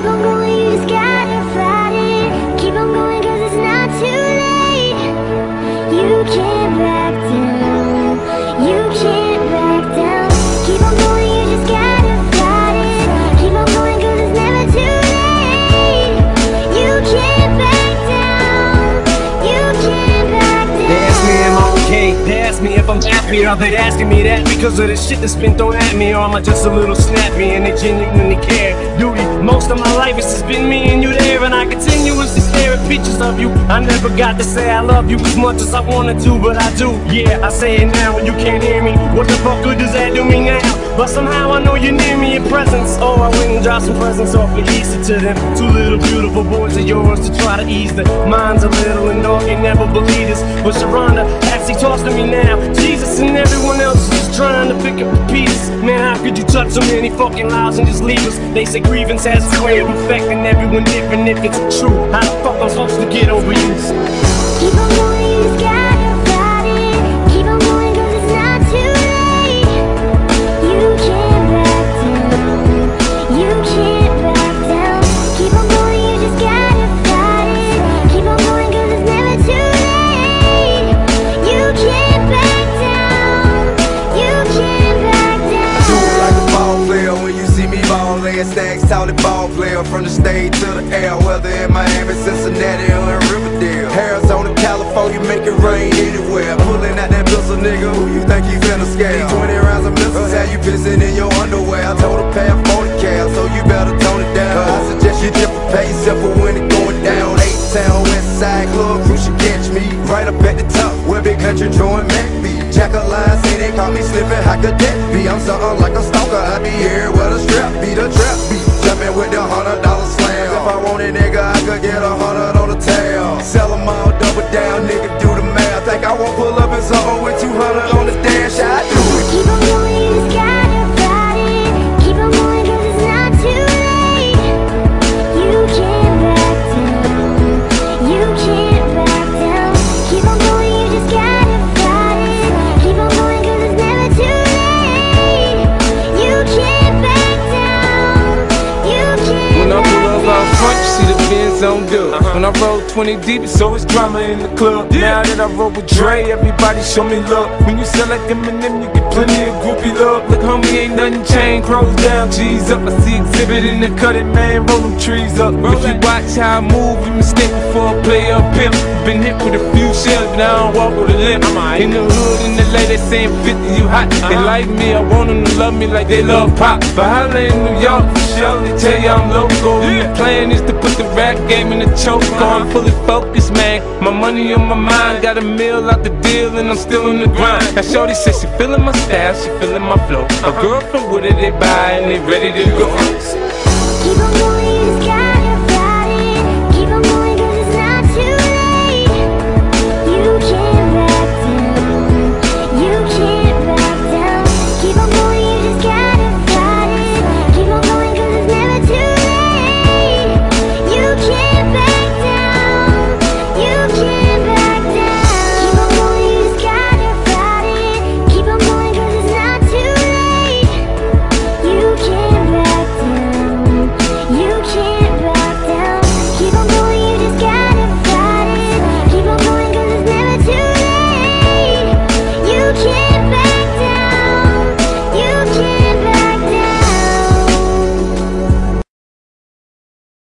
Keep on happy Are they asking me that because of the shit that's been thrown at me. Or am I just a little snappy and they genuinely care. Duty, most of my life it's just been me and you there. And I continuously stare at pictures of you. I never got to say I love you as much as I wanted to But I do, yeah, I say it now when you can't hear me. What the fuck good does that do me now? But somehow I know you're near me in presence. Oh, I went and dropped some presents off of Easter to them. Two little beautiful boys of yours to try to ease their minds a little. And dog, you never believe this But Sharonda actually talks to me now Jesus and everyone else is just trying to pick up the pieces. Man, how could you touch so many fucking lives and just leave us? They say grievance has a way of affecting everyone different if it's true. How the fuck I'm supposed to get over you? Ballin'. Stacks solid ball player from the stage to the air. Whether in Miami, Cincinnati, or in Riverdale. Arizona, California, make it rain anywhere. Pulling out that pistol, nigga. Who you think you finna scare? 20 rounds of missiles, how you pissing in your underwear? I told her pay a 40 cal, so you better tone it down. I suggest you dip a pace simple when it going down. Eight town, west side club, crew should catch me. Right up at the top, where big country join Mac be. Jack a line, they call me slipping, how could that be? I'm something like a stalker, I be here where get a hundred on dub. When I roll 20 deep, it's always drama in the club. Now that I roll with Dre, everybody show me love. When you sell like Eminem, you get plenty of groupie love. Look, homie, ain't nothing changed. Crows down, G's up. I see exhibit in the cutting, man. Roll them trees up. If you watch how I move, you mistake before I play up pimp. Been hit with a few shells, but I don't walk with a limp. In the hood, in the lady saying 50, you hot. They like me, I want them to love me like they love pop. But holla in New York, for sure, they tell you I'm local. And the plan is to put the rap game in the choke. I'm fully focused, man. My money on my mind, got a meal out the deal, and I'm still in the grind. Now, Shorty says she feeling my style, she feeling my flow. A girl from Wooded, they buy, and they ready to go. Going,